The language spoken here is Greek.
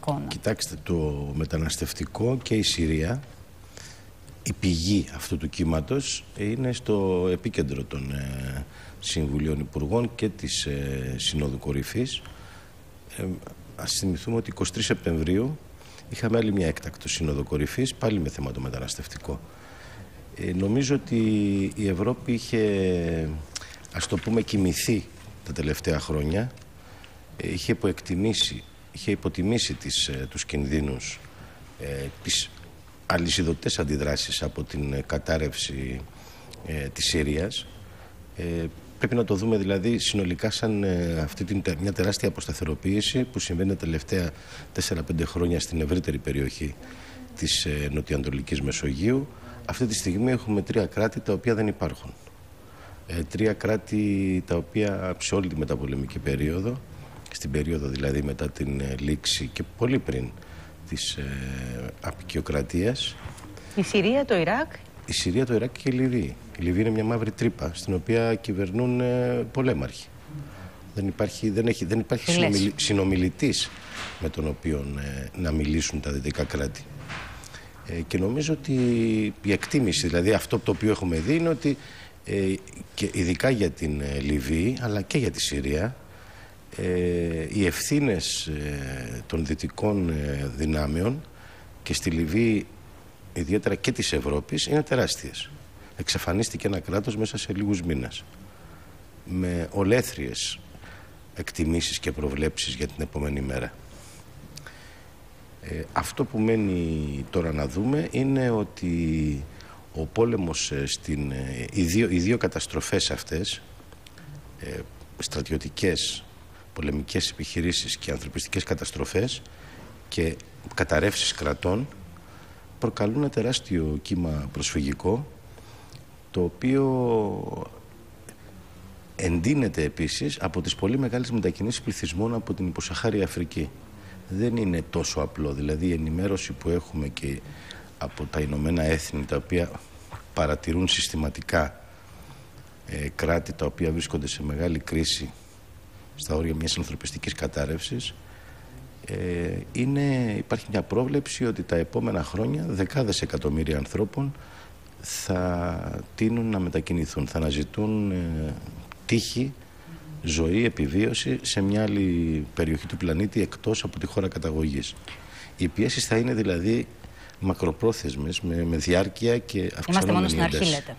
εικόνα. Κοιτάξτε, το μεταναστευτικό και η Συρία, η πηγή αυτού του κύματος είναι στο επίκεντρο των ε, Συμβουλίων Υπουργών και της ε, Συνόδου Κορυφής. Ε, ας θυμηθούμε ότι 23 Σεπτεμβρίου είχαμε άλλη μια έκτακτο Σύνοδο Κορυφής, πάλι με θέμα το μεταναστευτικό. Ε, νομίζω ότι η Ευρώπη είχε, ας το πούμε, κοιμηθεί τα τελευταία χρόνια. Ε, είχε υποεκτιμήσει, είχε υποτιμήσει τις, ε, τους κινδύνους, ε, τις αλυσιδωτές αντιδράσεις από την ε, κατάρρευση ε, της Συρίας. Ε, πρέπει να το δούμε δηλαδή συνολικά σαν αυτή την, μια τεράστια αποσταθεροποίηση που συμβαίνει τα τελευταία 4-5 χρόνια στην ευρύτερη περιοχή της ε, νοτιοανατολικής Μεσογείου αυτή τη στιγμή έχουμε τρία κράτη τα οποία δεν υπάρχουν. Ε, τρία κράτη τα οποία σε όλη τη μεταπολεμική περίοδο, στην περίοδο δηλαδή μετά την ε, λήξη και πολύ πριν της ε, απεικιοκρατίας. Η Συρία, το Ιράκ; Η Συρία, το Ιράκ και η Λιβύη. Η Λιβύη είναι μια μαύρη τρύπα στην οποία κυβερνούν ε, πολέμαρχοι. Δεν υπάρχει, δεν έχει, δεν υπάρχει συνομιλητής με τον οποίο ε, να μιλήσουν τα δυτικά κράτη. Ε, και νομίζω ότι η εκτίμηση, δηλαδή αυτό το οποίο έχουμε δει είναι ότι ε, και ειδικά για την ε, Λιβύη αλλά και για τη Συρία ε, οι ευθύνες ε, των δυτικών δυνάμεων και στη Λιβύη ιδιαίτερα και της Ευρώπης είναι τεράστιες. Εξαφανίστηκε ένα κράτος μέσα σε λίγους μήνες με ολέθριες εκτιμήσεις και προβλέψεις για την επόμενη μέρα. Ε, αυτό που μένει τώρα να δούμε είναι ότι ο πόλεμος ε, στην... Ε, οι, δύο, οι δύο καταστροφές αυτές, ε, στρατιωτικές, πολεμικές επιχειρήσεις και ανθρωπιστικές καταστροφές και καταρρεύσεις κρατών προκαλούν ένα τεράστιο κύμα προσφυγικό το οποίο εντείνεται επίσης από τις πολύ μεγάλες μετακινήσεις πληθυσμών από την υποσαχάρια Αφρική δεν είναι τόσο απλό. Δηλαδή η ενημέρωση που έχουμε και από τα Ηνωμένα Έθνη τα οποία παρατηρούν συστηματικά ε, κράτη τα οποία βρίσκονται σε μεγάλη κρίση στα όρια μιας ανθρωπιστικής κατάρρευσης ε, είναι, υπάρχει μια πρόβλεψη ότι τα επόμενα χρόνια δεκάδες εκατομμύρια ανθρώπων θα τείνουν να μετακινηθούν, θα αναζητούν ε, τύχη ζωή, επιβίωση σε μια άλλη περιοχή του πλανήτη εκτός από τη χώρα καταγωγής. Οι πιέσεις θα είναι δηλαδή μακροπρόθεσμες, με, με διάρκεια και αυξανόμενη Είμαστε μόνο στην αρχή λέτε.